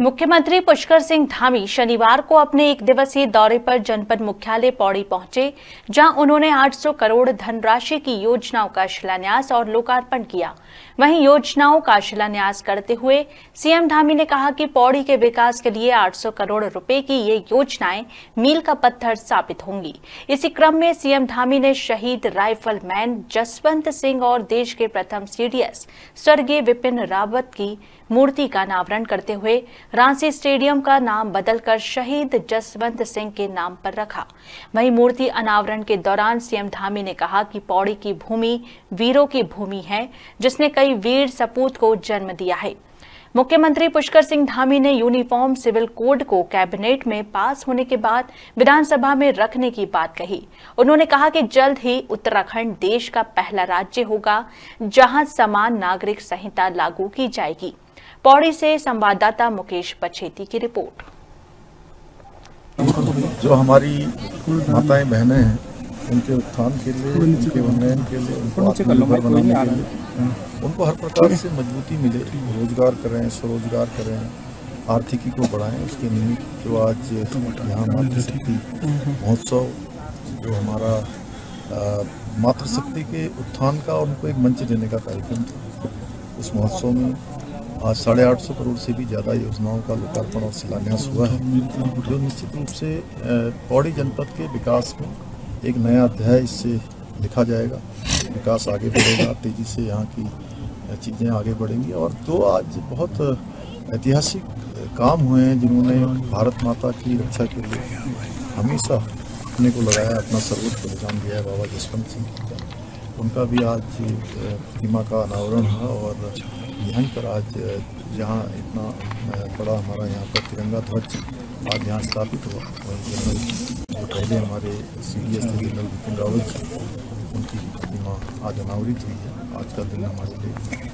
मुख्यमंत्री पुष्कर सिंह धामी शनिवार को अपने एक दिवसीय दौरे पर जनपद मुख्यालय पौड़ी पहुँचे, जहाँ उन्होंने 800 करोड़ धनराशि की योजनाओं का शिलान्यास और लोकार्पण किया। वहीं योजनाओं का शिलान्यास करते हुए सीएम धामी ने कहा कि पौड़ी के विकास के लिए 800 करोड़ रुपए की ये योजनाएँ मील का पत्थर साबित होंगी। इसी क्रम में सीएम धामी ने शहीद राइफलमैन जसवंत सिंह और देश के प्रथम सीडीएस स्वर्गीय विपिन रावत की मूर्ति का अनावरण करते हुए रांची स्टेडियम का नाम बदलकर शहीद जसवंत सिंह के नाम पर रखा। वहीं मूर्ति अनावरण के दौरान सीएम धामी ने कहा कि पौड़ी की भूमि वीरों की भूमि है, जिसने कई वीर सपूत को जन्म दिया है। मुख्यमंत्री पुष्कर सिंह धामी ने यूनिफॉर्म सिविल कोड को कैबिनेट में पास होने के बाद विधानसभा में रखने की बात कही। उन्होंने कहा कि जल्द ही उत्तराखंड देश का पहला राज्य होगा, जहाँ समान नागरिक संहिता लागू की जाएगी। पौड़ी से संवाददाता मुकेश पछेती की रिपोर्ट। जो हमारी माताएँ बहनें हैं उनके उत्थान के लिए उनके उन्नयन के लिए उनको आत्मनिर्भर बनाने के लिए उनको हर प्रकार से मजबूती मिले रोज़गार करें स्वरोजगार करें आर्थिकी को बढ़ाएँ उसके निमित्त जो आज यहाँ मातृशक्ति महोत्सव जो हमारा मातृशक्ति के उत्थान का उनको एक मंच देने का कार्यक्रम था। उस महोत्सव में आज साढ़े आठ सौ करोड़ से भी ज़्यादा योजनाओं का लोकार्पण और शिलान्यास हुआ है, जो निश्चित रूप से पौड़ी जनपद के विकास में एक नया अध्याय इससे लिखा जाएगा। विकास आगे बढ़ेगा, तेज़ी से यहाँ की चीज़ें आगे बढ़ेंगी और दो आज बहुत ऐतिहासिक काम हुए हैं जिन्होंने भारत माता की रक्षा के लिए हमेशा अपने को लगाया, अपना सर्वोच्च बलिदान दिया है बाबा जसवंत सिंह उनका भी आज प्रतिमा का अनावरण हुआ और यहीं पर आज जहाँ इतना बड़ा हमारा यहाँ पर तिरंगा ध्वज आज यहाँ स्थापित हुआ और जनरल जो पहले हमारे सी डी एस थे जनरल बिपिन रावत जी, उनकी प्रतिमा आज अनावरित हुई है। आज का दिन हमारे लिए